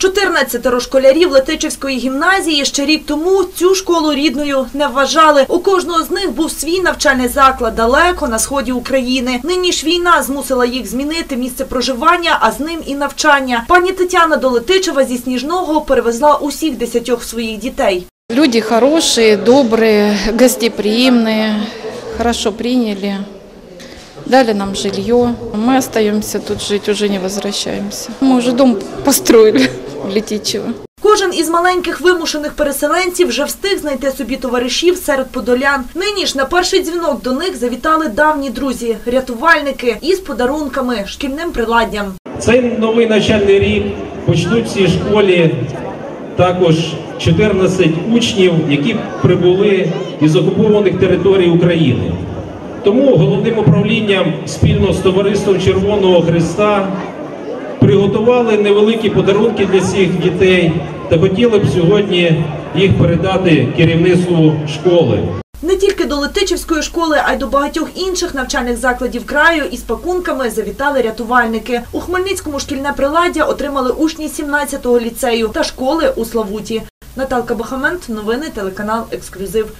14 школярів Летичівської гімназії ще рік тому цю школу рідною не вважали. У кожного з них був свій навчальний заклад далеко на сході України. Нині ж війна змусила їх змінити місце проживання, а з ним і навчання. Пані Тетяна до Летичева зі Сніжного перевезла усіх десятьох своїх дітей. Люди хорошие, добрые, гостеприимные, хорошо приняли, дали нам жилье. Мы остаемся тут жить, уже не возвращаемся. Мы уже дом построили в Летичево. Кожен із маленьких вимушених переселенців вже встиг знайти собі товаришів серед подолян. Нині ж на перший дзвінок до них завітали давні друзі, рятувальники із подарунками, шкільним приладдям. Цей новий навчальний рік почнуть в цій школі також 14 учнів, які прибули із окупованих територій України. Тому головним управлінням спільно з товариством Червоного Христа приготували невеликі подарунки для цих дітей та хотіли б сьогодні їх передати керівництву школи. Не тільки до Летичівської школи, а й до багатьох інших навчальних закладів краю із пакунками завітали рятувальники. У Хмельницькому шкільне приладдя отримали учні 17-го ліцею та школи у Славуті. Наталка Бахамент, новини телеканал Ексклюзив.